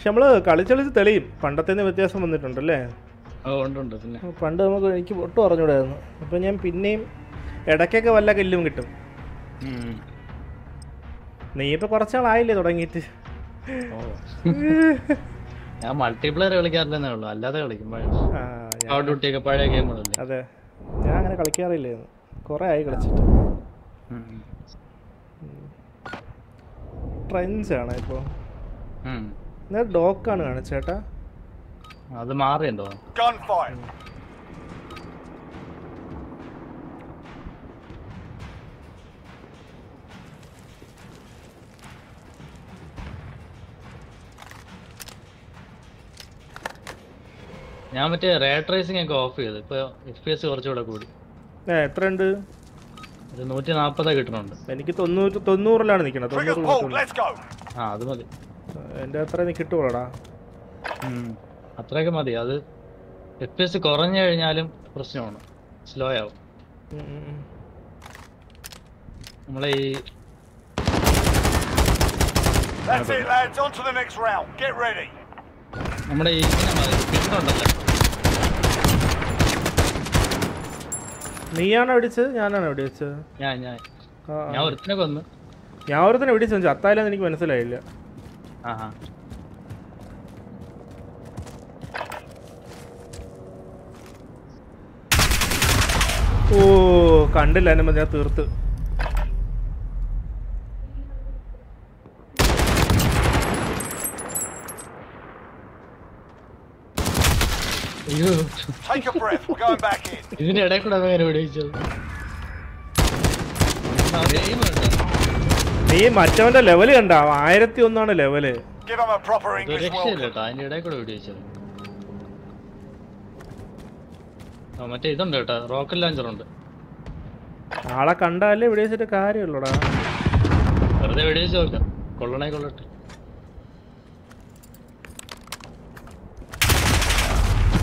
പക്ഷെ നമ്മൾ കളിച്ച് കളിച്ച് തെളിയും. പണ്ടത്തെ വ്യത്യാസം വന്നിട്ടുണ്ടല്ലേ? പണ്ട് നമുക്ക് എനിക്ക് ഒട്ടും അറിഞ്ഞൂടായിരുന്നു. അപ്പൊ ഞാൻ പിന്നെയും ഇടയ്ക്കൊക്കെ വല്ല കല്ലും കിട്ടും. നീ ഇപ്പൊ കുറച്ചാളായില്ലേ തുടങ്ങിയിട്ട്. ഞാൻ മൾട്ടിപ്ലെയർ കളിക്കാറില്ലെന്നേ ഉള്ളൂ. അല്ലാതെ കളിക്കും പഴയ ഗെയിമുകളല്ലേ അതെ. ഞാൻ അങ്ങനെ കളിക്കാറില്ലായിരുന്നു. കുറെ ആയി കളിച്ചിട്ട്. ട്രെൻഡ്സ് ട്രെൻസ് ആണ് ഇപ്പോൾ ഞാൻ ഡോക്കാണ് കാണിച്ചേട്ടാ അത് മാറിയുണ്ടോ ഞാൻ മറ്റേ റേ ട്രേസിംഗ് ഒക്കെ ഓഫ് ചെയ്തു. ഇപ്പൊ എഫ് പി എസ് കുറച്ചുകൂടെ കൂടി. എത്ര ഉണ്ട് നൂറ്റി നാപ്പതാ കിട്ടണുണ്ട്. എനിക്ക് തൊണ്ണൂറ് തൊണ്ണൂറിലാണ് നിക്കണത്. തൊണ്ണൂറ്. ആ അത് മതി. എന്റെ അത്ര നീ കിട്ടുള്ളടാ ഉം. അത്രയൊക്കെ മതി. അത് എഫ് പി എസ് കുറഞ്ഞു കഴിഞ്ഞാലും പ്രശ്നമാണ്. സ്ലോ ആവും. നമ്മളെ ഈ That's it, lads. On the next round. Get ready. നമ്മുടെ ഈ നീയാണോ വെടിച്ചത് ഞാനാണോ വെടിവെച്ചത് ഞാൻ ഞാൻ. ഞാൻ ഒരുത്തിനെ കൊന്ന്. ഞാൻ ഒരുത്തിനെ പിടിച്ചു ചത്തായാലും എനിക്ക് മനസ്സിലായില്ല. ഓ കണ്ടില്ല എന്നെ ഞാൻ തീർത്ത്. അയ്യോ. കൂടെ a breath. നീ മറ്റവന്റെ ലെവൽ കണ്ട? ആയിരത്തി ഒന്നാണ് ലെവൽ മറ്റേ ഇതുണ്ട് കേട്ടോ. റോക്കറ്റ് ലാഞ്ചർ ഉണ്ട്. ആളെ കണ്ടാലേ വെടിവെച്ചിട്ട് കാര്യമുള്ളടാ. വെറുതെ വെടിവെച്ച് നോക്കാം. കൊള്ളണേ കൊള്ളട്ടെ.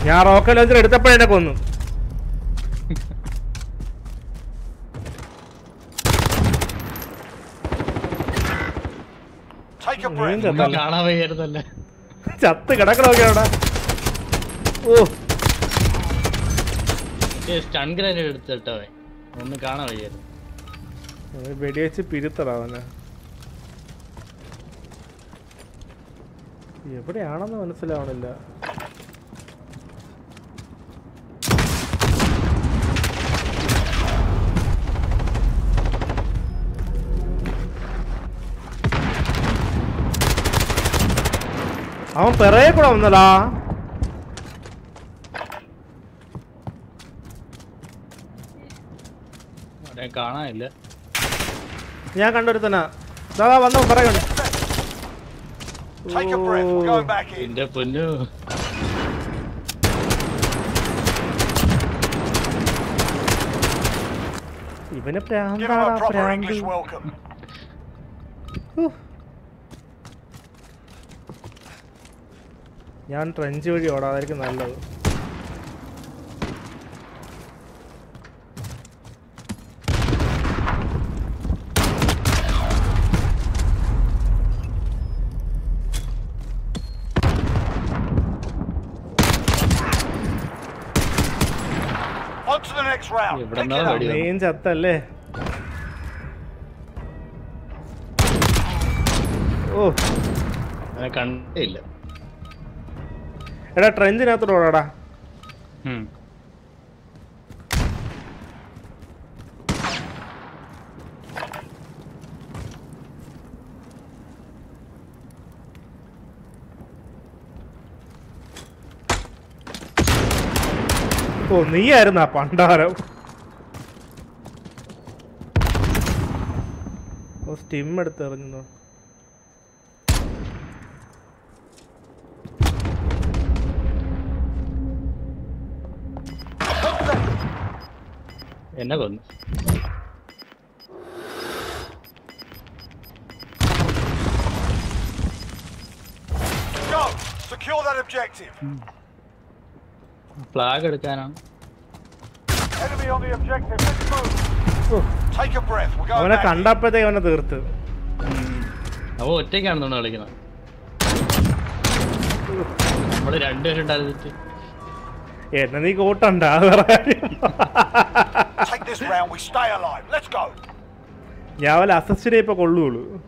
ഞാൻ റോക്കറ്റ് ലോഞ്ചർ എടുത്തപ്പോഴേ എന്നെ കൊന്നു Take a നീ breath. ചത്തല്ല. ഒന്നും കാണാൻ വയ്യായിരുന്നല്ലേ ചത്ത് കിടക്കണമൊക്കെ അവിടെ? ഓ. സ്റ്റൺ ഗ്രനേഡ് എടുത്തിട്ടോ ഒന്ന് കാണാൻ വയ്യായിരുന്നു. വെടിവെച്ച് പിരുത്തടാ അവനെ. എവിടെയാണെന്ന് മനസ്സിലാവണില്ല. അവൻ പിറകെ കൂടെ വന്നടാ. അവിടെ കാണാനില്ല. ഞാൻ കണ്ടൊരുത്തനാ. ദാ വന്നു പറയുന്നു Take a breath. We're going back in. എന്റെ പൊന്നു. ഇവന് Give പ്രാന്താടാ പ്രാന്ത്. ഞാൻ ട്രഞ്ച് വഴി ഓടാതായിരിക്കും നല്ലത്. മെയിൻ ചത്തല്ലേ? ഓ. next എടാ ട്രെഞ്ചിനകത്തോട് ഓടാടാ. ഓ നീയായിരുന്ന പണ്ടാരം. ഓ സ്റ്റിം എടുത്ത് എന്നെ കൊന്നു Go. Secure that objective. Flag എടുക്കാനാണ് Enemy on the objective. Let's move. Take a breath. We're going അവനെ back കണ്ടപ്പോഴത്തേക്ക് അവനെ തീർത്ത് അപ്പൊ ഒറ്റയ്ക്കാണ് തോന്നുന്നു കളിക്കുന്നത് നമ്മൾ രണ്ടുപേരുണ്ടായിരുന്നിട്ട് എന്നെ നീ കൂട്ടണ്ട അത് വേറെ കാര്യം. This round, we stay alive. Let's go. ഞാൻ വല്ല അസിസ്റ്റിനെ ഇപ്പൊ കൊള്ളുള്ളൂ.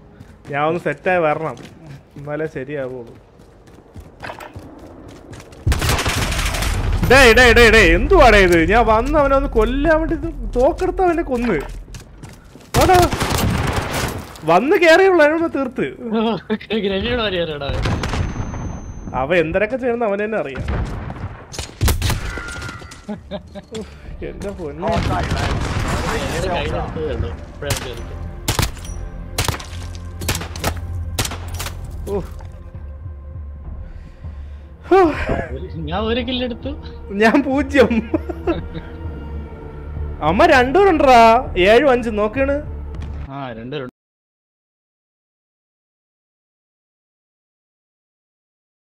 ഞാൻ ഒന്ന് സെറ്റായി വരണം. എന്നാലേ ശരിയാവുള്ളൂ. ഡേ ഡേ ഡേ ഡേ എന്തുവാടേ ഇത്? ഞാൻ വന്ന് അവനെ ഒന്ന് കൊല്ലാൻ വേണ്ടി തോക്കെടുത്ത അവനെ കൊന്ന്. ആടാ വന്ന് കയറിയുള്ള അതിനൊന്ന് തീർത്ത്. അവ എന്തരൊക്കെ ചെയ്യണമെന്ന് അവനെന്നെ അറിയാം. ഹോ, ഒരു- ഞാൻ ഒരു കില്ലെടുത്തു ഞാൻ പൂജ്യം. അമ്മ രണ്ടൂരുണ്ടാ? ഏഴും അഞ്ചും നോക്കണ്. ആ രണ്ടുപേരും